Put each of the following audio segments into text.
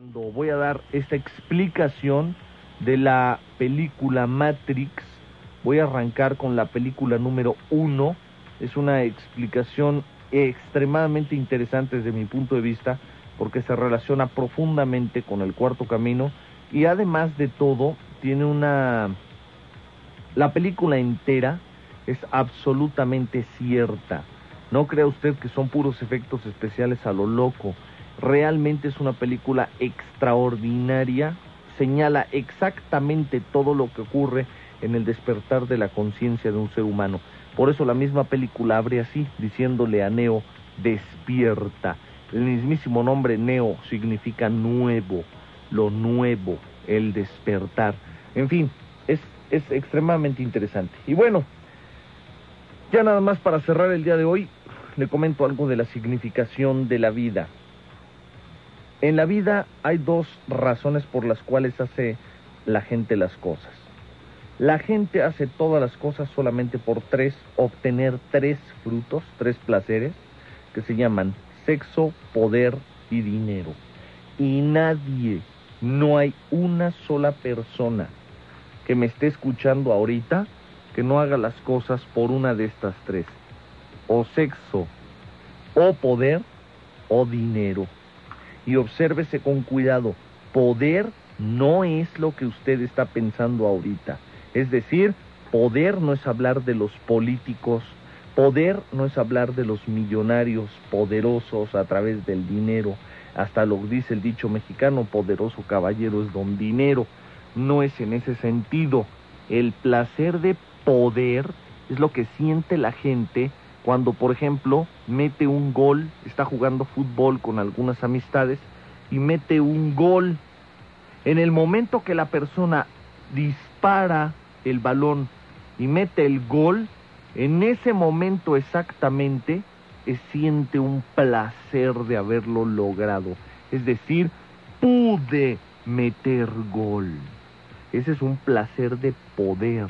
Voy a dar esta explicación de la película Matrix. Voy a arrancar con la película número uno. Es una explicación extremadamente interesante desde mi punto de vista porque se relaciona profundamente con el cuarto camino y además de todo tiene una... La película entera es absolutamente cierta. No crea usted que son puros efectos especiales a lo loco Realmente es una película extraordinaria, señala exactamente todo lo que ocurre en el despertar de la conciencia de un ser humano. Por eso la misma película abre así, diciéndole a Neo, despierta. El mismísimo nombre Neo significa nuevo, lo nuevo, el despertar. En fin, es, es extremadamente interesante. Y bueno, ya nada más para cerrar el día de hoy, le comento algo de la significación de la vida. En la vida hay dos razones por las cuales hace la gente las cosas. La gente hace todas las cosas solamente por tres, obtener tres frutos, tres placeres, que se llaman sexo, poder y dinero. Y nadie, no hay una sola persona que me esté escuchando ahorita que no haga las cosas por una de estas tres. O sexo, o poder, o dinero y obsérvese con cuidado. Poder no es lo que usted está pensando ahorita. Es decir, poder no es hablar de los políticos, poder no es hablar de los millonarios poderosos a través del dinero. Hasta lo dice el dicho mexicano, poderoso caballero es don dinero. No es en ese sentido. El placer de poder es lo que siente la gente cuando, por ejemplo, mete un gol, está jugando fútbol con algunas amistades y mete un gol. En el momento que la persona dispara el balón y mete el gol, en ese momento exactamente siente un placer de haberlo logrado. Es decir, pude meter gol. Ese es un placer de poder.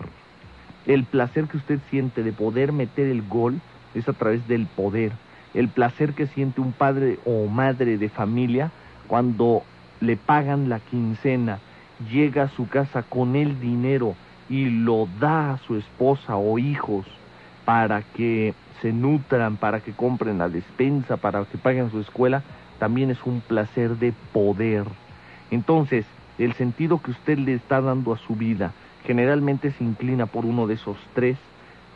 El placer que usted siente de poder meter el gol es a través del poder. El placer que siente un padre o madre de familia cuando le pagan la quincena, llega a su casa con el dinero y lo da a su esposa o hijos para que se nutran, para que compren la despensa, para que paguen su escuela, también es un placer de poder. Entonces, el sentido que usted le está dando a su vida generalmente se inclina por uno de esos tres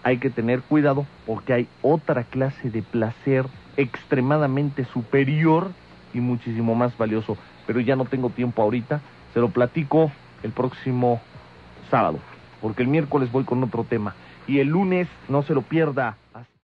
hay que tener cuidado porque hay otra clase de placer extremadamente superior y muchísimo más valioso. Pero ya no tengo tiempo ahorita, se lo platico el próximo sábado, porque el miércoles voy con otro tema. Y el lunes, no se lo pierda,